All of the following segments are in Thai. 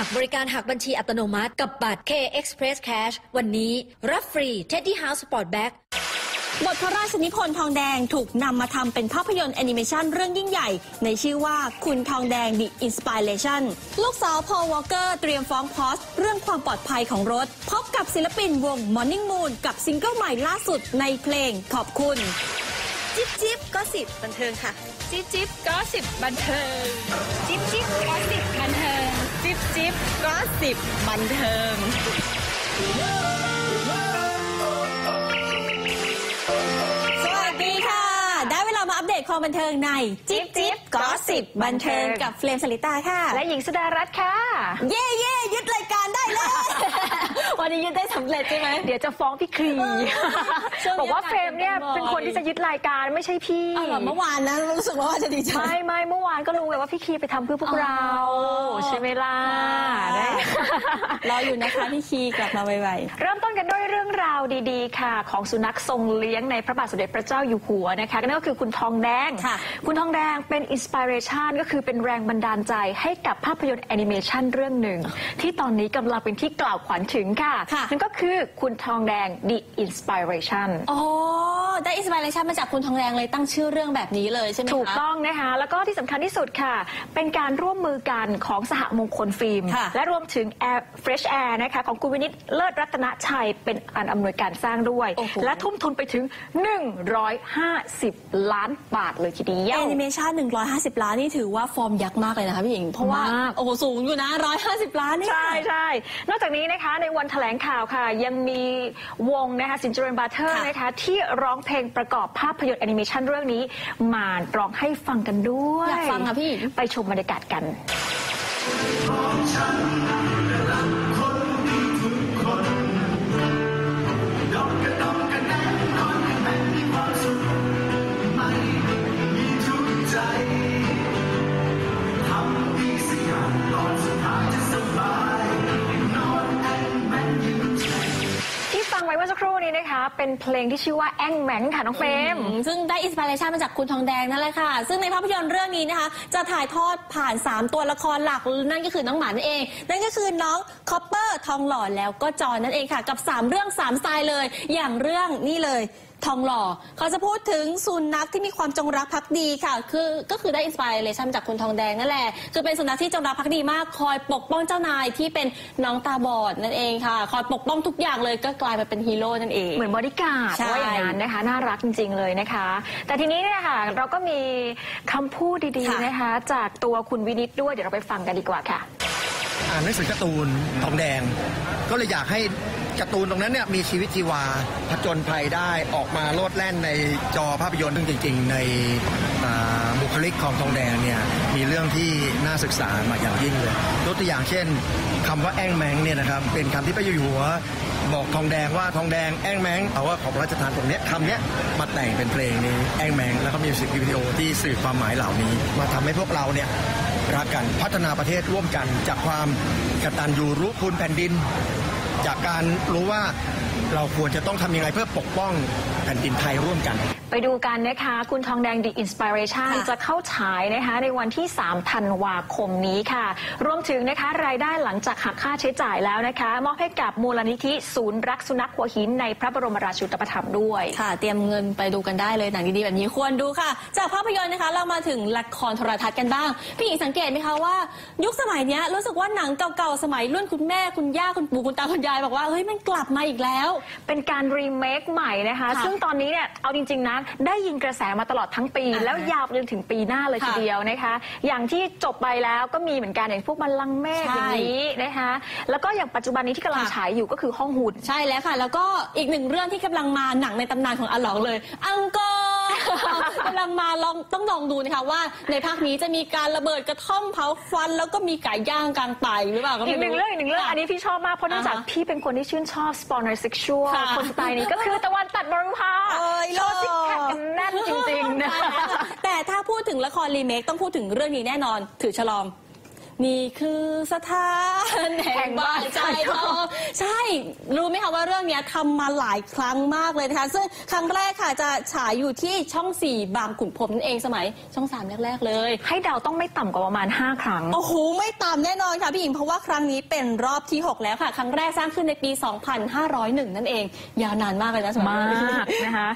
สมัครบริการหักบัญชีอัตโนมัติกับบัตร K Express Cash วันนี้รับฟรี Teddy House Sport Bag บทพระราชนิพนธ์ทองแดงถูกนำมาทำเป็นภาพยนตร์แอนิเมชันเรื่องยิ่งใหญ่ ในชื่อว่าคุณทองแดง The Inspiration ลูกสาวพอลวอลเกอร์เตรียมฟ้องพอสเรื่องความปลอดภัยของรถ พบกับศิลปินวง Morning Moon กับซิงเกิลใหม่ล่าสุดในเพลงขอบคุณ จิ๊บจิ๊บ gossip บันเทิงค่ะ จิ๊บจิ๊บก็สิบบันเทิง จิ๊บจิ๊บก็สิบบันเทิง จิ๊บจิ๊บก็สิบบันเทิง อัปเดตความบันเทิงในจิ๊บจิ๊บก็สิบบันเทิงกับเฟรมสลิตาค่ะ และหญิงสุดารัตน์ค่ะ เย่เย่ยึดรายการได้เลยวันนี้ยึดได้สำเร็จใช่ไหมเดี๋ยวจะฟ้องพี่ครีช่วงนี้บอกว่าเฟรมเนี่ยบ่อยเป็นคนที่จะยึดรายการไม่ใช่พี่เอาเหรอเมื่อวานนะรู้สึกว่าจะดีใจไม่ไม่เมื่อวานก็รู้เลยว่าพี่ครีไปทำเพื่อพวกเราอ๋อใช่ไหมล่ะค่ะได้รออยู่นะคะพี่คีกลับมาไวเริ่มต้นกันด้วยเรื่องราวดีๆ ค่ะ ของสุนัขทรงเลี้ยงในพระบาทสมเด็จพระเจ้าอยู่หัวนะคะนั่นก็คือคุณทองแดง ค่ะ คุณทองแดงเป็น inspiration ก็คือเป็นแรงบันดาลใจให้กับภาพยนตร์แอนิเมชันเรื่องหนึ่ง ที่ตอนนี้กำลังเป็นที่กล่าวขวัญถึงค่ะ ค่ะ นั่นก็คือคุณทองแดง The Inspiration อ๋อ ได้ inspiration มาจากคุณทองแดงเลยตั้งชื่อเรื่องแบบนี้เลยใช่ไหมคะ ถูกต้องนะคะ แล้วก็ที่สำคัญที่สุดค่ะ เป็นการร่วมมือกันของสหมงคลฟิล์มค่ะและรวมถึง Air Fresh Air นะคะของคุณวินิตเลิศรัตนชัยเป็นอันอำนวยการสร้างด้วยโอ้โหและทุ่มทุนไปถึง 150 ล้านบาทเลยทีเดียวแอนิเมชัน150 ล้านนี่ถือว่าฟอร์มยักษ์มากเลยนะคะพี่หญิง เพราะว่ามากโอ้โหสูงอยู่นะ 150 ล้านเนี่ยใช่ใช่นอกจากนี้นะคะในวันแถลงข่าวค่ะ ยังมีวงนะคะสินเจริญ Brothers ค่ะนะคะที่ร้องเพลงประกอบภาพยนตร์แอนิเมชันเรื่องนี้ มาร้องให้ฟังกันด้วย อยากฟังค่ะพี่หญิงไปชมบรรยากาศกัน เป็นเพลงที่ชื่อว่าแองแมงค่ะน้องเฟรม ซึ่งได้ inspiration มาจากคุณทองแดงนั่นแหละค่ะ ซึ่งในภาพยนตร์เรื่องนี้นะคะ จะถ่ายทอดผ่าน 3 ตัวละครหลักนั่นก็คือน้องหมานั่นเอง นั่นก็คือน้องคอปเปอร์ทองหล่อแล้วก็จอนั่นเองค่ะ กับ 3 เรื่อง3สไตล์เลย อย่างเรื่องนี่เลย ทองหล่อ เขาจะพูดถึงสุนัขที่มีความจงรักภักดีค่ะ คือก็คือได้ inspiration จากคุณทองแดงนั่นแหละ คือเป็นสุนัขที่จงรักภักดีมาก คอยปกป้องเจ้านายที่เป็นน้องตาบอดนั่นเองค่ะ คอยปกป้องทุกอย่างเลยก็กลายมาเป็นฮีโร่นั่นเอง เหมือนบอดี้การ์ดใช่ว่าอย่างนั้นนะคะ น่ารักจริง ๆ เลยนะคะ แต่ทีนี้เนี่ยค่ะเราก็มีคำพูดดีค่ะๆนะคะ จากตัวคุณวินิตด้วย เดี๋ยวเราไปฟังกันดีกว่าค่ะ อ่านหนังสือการ์ตูนทองแดง ก็เลยอยากให้ การ์ตูนตรงนั้นเนี่ยมีชีวิตชีวาผจญภัยได้ออกมาโลดแล่นในจอภาพยนตร์ซึ่งจริง ๆ ในบุคลิกของทองแดงเนี่ยมีเรื่องที่น่าศึกษามาอย่างยิ่งเลยยกตัวอย่างเช่นคำว่าแองแมงเนี่ยนะครับเป็นคำที่พระอยู่หัวบอกทองแดงว่าทองแดงแองแมงเอาว่าขอพระราชทานตรงเนี้ยคำเนี้ยมาแต่งเป็นเพลงนี้แองแมงแล้วก็มีมิวสิกวิดีโอที่สื่อความหมายเหล่านี้ มาทำให้พวกเราเนี่ยรักกันพัฒนาประเทศร่วมกันจากความกตัญญูรู้คุณแผ่นดิน จากการรู้ว่าเราควรจะต้องทำยังไงเพื่อปกป้องแผ่นดินไทยร่วมกัน ไปดูกันนะคะ คุณทองแดง The Inspiration ค่ะจะเข้าฉายนะคะในวันที่ 3 ธันวาคมนี้ค่ะ รวมถึงนะคะรายได้หลังจากหักค่าใช้จ่ายแล้วนะคะ มอบให้กับมูลนิธิศูนย์รักสุนัขหัวหินในพระบรมราชูปถัมภ์ด้วย ค่ะ เตรียมเงินไปดูกันได้เลยหนังดีๆ แบบนี้ควรดูค่ะ จากภาพยนตร์นะคะ เรามาถึงละครโทรทัศน์กันบ้าง พี่หญิงสังเกตไหมคะว่า ยุคสมัยเนี้ยรู้สึกว่าหนังเก่าๆสมัยรุ่นคุณแม่คุณย่าคุณปู่คุณตาคุณยายบอกว่าเฮ้ยมันกลับมาอีกแล้ว เป็นการรีเมคใหม่นะคะค่ะซึ่งตอนนี้เนี่ยเอาจริงๆนะได้ยินกระแสมาตลอดทั้งปีอ่าฮะแล้วยาวไปจนถึงปีหน้าเลยค่ะทีเดียวนะคะ อย่างที่จบไปแล้วก็มีเหมือนกันอย่างพวกมันลังก์เมฆใช่อย่างนี้นะคะแล้วก็อย่างปัจจุบันนี้ที่กำลังค่ะฉายอยู่ก็คือห้องหุ่นใช่แล้วค่ะ แล้วก็อีกหนึ่งเรื่องที่กำลังมาหนังในตำนานของอาหลองเลย อังกอร์ กำลังมาลองต้องลองดูนะคะว่าในภาคนี้จะมีการระเบิดกระท่อมเผาฟันแล้วก็มีไก่ย่างกลางไตหรือเปล่าก็อีไม่กหนึ่งรู้ เรื่องอีกหนึ่งเรื่องอันนี้พี่ชอบมาก เพราะเนื่องจากอ่าฮะพี่เป็นคนที่ชื่นชอบสปอนเซอร์เซ็กชวลค่ะ คนสไตล์นี้ก็คือตะวันตัดบรุภาเอ้ยโชว์ซิกแพคกันแน่นจริงๆนะแต่ถ้าพูดถึงละครรีเมคต้องพูดถึงเรื่องนี้แน่นอน ถือฉลอง นี่คือสถานแห่งบ้านใจทองใช่ รู้ไหมคะว่าเรื่องเนี้ยทำมาหลายครั้งมากเลยนะคะ ซึ่งครั้งแรกค่ะจะฉายอยู่ที่ช่อง 4 บางขุนพรหมนั่นเองสมัยช่อง 3 แรก ๆ เลย ให้เดาต้องไม่ต่ำกว่าประมาณ 5 ครั้ง โอ้โห ไม่ต่ำแน่นอนค่ะพี่หญิง เพราะว่าครั้งนี้เป็นรอบที่ 6 แล้วค่ะ ครั้งแรกสร้างขึ้นในปี 2501 นั่นเอง ยาวนานมากเลยนะสำหรับมเรื่องนี้ากนะคะ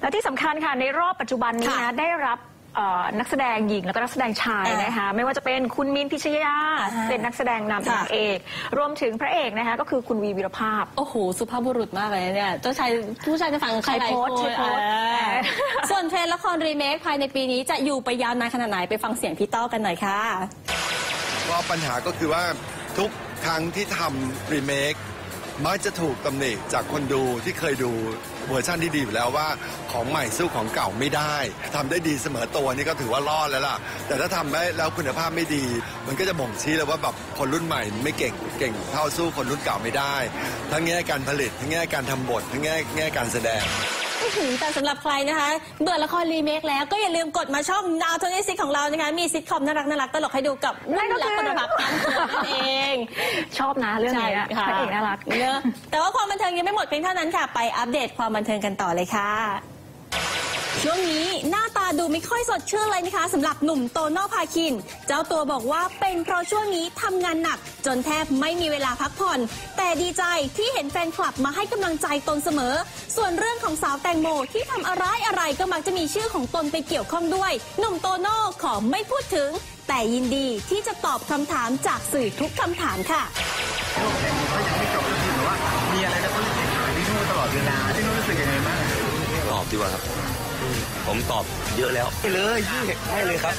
และที่สำคัญค่ะในรอบปัจจุบันนี้ค่ะนะได้รับ เอ่อนักแสดงหญิงแล้วก็นักแสดงชายอ่านนะคะไม่ว่าจะเป็นคุณมินพิชยาอ่าฮะเป็นนักแสดงนำเป็นค่ะนางเอก รวมถึงพระเอกนะคะก็คือคุณวีวิรภาพ โอ้โห สุภาพบุรุษมากเลยนะเนี่ยเจ้าชายผู้ชายจะฟังใครหลายใครโพคสนต์ใครโพสต์ อ่าส่วนเทรนด์ละครรีเมคภายในปีนี้จะอยู่ไปยาวนานขนาดไหนไปฟังเสียงพี่ต้อกันหน่อยค่ะ ก็ปัญหาก็คือว่าทุกครั้งที่ทำรีเมค มักจะถูกตำหนิจากคนดูที่เคยดูเวอร์ชันที่ดีอยู่แล้วว่า ของใหม่สู้ของเก่าไม่ได้ทำได้ดีเสมอตัวนี่ก็ถือว่ารอดแล้วล่ะ แต่ถ้าทำได้แล้วคุณภาพไม่ดี มันก็จะบ่งชี้เลยว่าแบบคนรุ่นใหม่ไม่เก่งเก่งเท่าสู้คนรุ่นเก่าไม่ได้ ทั้งแง่การผลิต ทั้งแง่การทำบท ทั้งแง่แง่การแสดง อื้อหือแต่สำหรับใครนะคะ เบื่อละครรีเมคแล้วก็อย่าลืมกดมาช่อง Now 26ของเรานะคะ มีซิทคอมน่ารักน่ารักตลกให้ดูกับนั่นุ่นนก็รักคือคนรักทั้งตัวนั่นเอง ชอบนะเรื่องนี้ค่ะพระเอกน่ารักเนอะแต่ว่าความบันเทิงยังไม่หมดเพียงเท่านั้นค่ะ ไปอัปเดตความบันเทิงกันต่อเลยค่ะ ช่วงนี้หน้าตาดูไม่ค่อยสดชื่นเลยนะคะสำหรับหนุ่มโตโน่พาคิน เจ้าตัวบอกว่าเป็นเพราะช่วงนี้ทำงานหนัก จนแทบไม่มีเวลาพักผ่อน แต่ดีใจที่เห็นแฟนคลับมาให้กำลังใจตนเสมอ ส่วนเรื่องของสาวแตงโมที่ทำอะไรอะไรก็มักจะมีชื่อของตนไปเกี่ยวข้องด้วย หนุ่มโตโน่ขอไม่พูดถึง แต่ยินดีที่จะตอบคำถามจากสื่อทุกคำถามค่ะก็ยังไม่จบที่แต่ว่ามีอะไรแล้วก็รีบถามพี่นุ่นตลอดเวลาพี่นุ่นรู้สึกยังไงบ้างตอบดีกว่าครับ ผมตอบเยอะแล้วไม่เลยพี่ไม่เลยครับ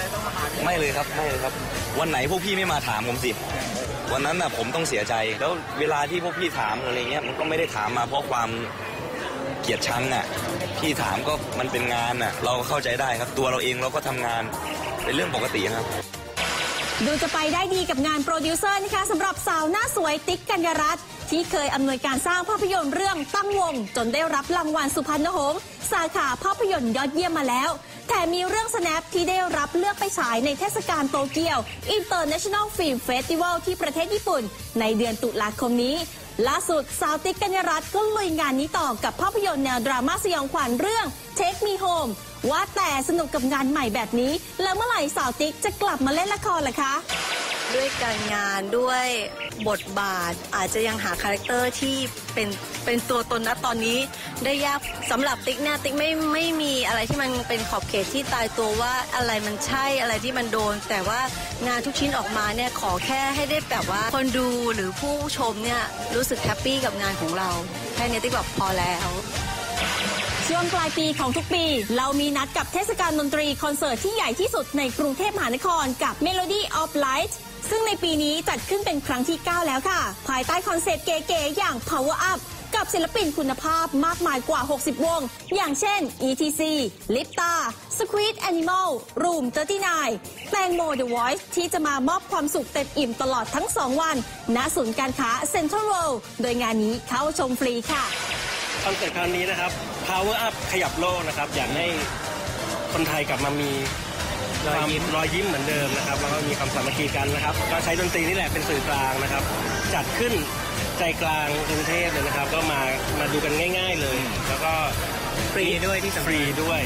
ไม่เลยครับไม่เลยครับ วันไหนพวกพี่ไม่มาถามผมสิวันนั้นน่ะผมต้องเสียใจแล้วเวลาที่พวกพี่ถามอะไรเงี้ยมันก็ไม่ได้ถามมาเพราะความเกลียดชังอะพี่ถามก็มันเป็นงานอะเราก็เข้าใจได้ครับ ตัวเราเองเราก็ทำงานเป็นเรื่องปกติครับ ดูจะไปได้ดีกับงานโปรดิวเซอร์นะคะสำหรับสาวหน้าสวยติ๊กกัญญรัตน์ที่เคยอำนวยการสร้างภาพยนตร์เรื่องตั้งวง จนได้รับรางวัลสุพรรณหงษ์สาขาภาพยนตร์ยอดเยี่ยมมาแล้ว แต่มีเรื่อง Snap ที่ได้รับเลือกไปฉายในเทศกาลโตเกียว International Film Festival ที่ประเทศญี่ปุ่น ในเดือนตุลาคมนี้ ล่าสุดสาวติ๊กกัญญรัตน์ก็ลุยงานนี้ต่อกับภาพยนตร์แนวดราม่าสยองขวัญเรื่อง Take Me Home ว่าแต่สนุกกับงานใหม่แบบนี้ แล้วเมื่อไหร่สาวติ๊กจะกลับมาเล่นละครล่ะคะ ด้วยการงานด้วยบทบาทอาจจะยังหาคาแรคเตอร์ที่เป็นเป็นตัวตนนะตอนนี้ ได้ยากสำหรับติ๊กเนี่ยติ๊กไม่ไม่มีอะไรที่มันเป็นขอบเขตที่ตายตัวว่าอะไรมันใช่อะไรที่มันโดน แต่ว่างานทุกชิ้นออกมาเนี่ยขอแค่ให้ได้แบบว่าคนดูหรือผู้ชมเนี่ยรู้สึกแฮปปี้กับงานของเราแค่นี้ติ๊กบอกพอแล้ว ช่วงปลายปีของทุกปี เรามีนัดกับเทศกาลดนตรีคอนเสิร์ตที่ใหญ่ที่สุดในกรุงเทพมหานครกับ Melody of Light ซึ่งในปีนี้จัดขึ้นเป็นครั้งที่ 9 แล้วค่ะ ภายใต้คอนเซปต์เก๋ๆอย่าง Power Up กับศิลปินคุณภาพมากมายกว่า 60 วง อย่างเช่น ETC Lipta Squid Animal Room 39 แตงโม The Voice ที่จะมามอบความสุขเต็มอิ่มตลอดทั้ง 2 วัน ณ ศูนย์การค้า Central World โดยงานนี้เข้าชมฟรีค่ะ คอนเสิร์ตครั้งนี้นะครับ Power Up ขยับโลกนะครับ อยากให้คนไทยกลับมามีความรอยยิ้มเหมือนเดิมนะครับ แล้วก็มีความสามัคคีกันนะครับ ก็ใช้ดนตรีนี่แหละเป็นสื่อกลางนะครับ จัดขึ้นใจกลางกรุงเทพเลยนะครับ ก็มามาดูกันง่าย ๆเลย แล้วก็ฟรีด้วยที่ฟรีด้วย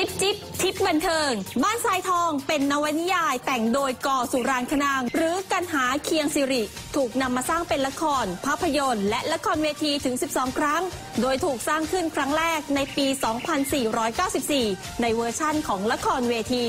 จิ๊บจิ๊บทิปบันเทิง บ้านทรายทองเป็นนวนิยายแต่งโดยก.สุรางคนางค์ หรือกัณหาเคียงศิริ ถูกนำมาสร้างเป็นละคร ภาพยนตร์ และละครเวทีถึง 12 ครั้ง โดยถูกสร้างขึ้นครั้งแรกในปี 2494 ในเวอร์ชั่นของละครเวที